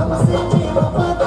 I'm a city people, but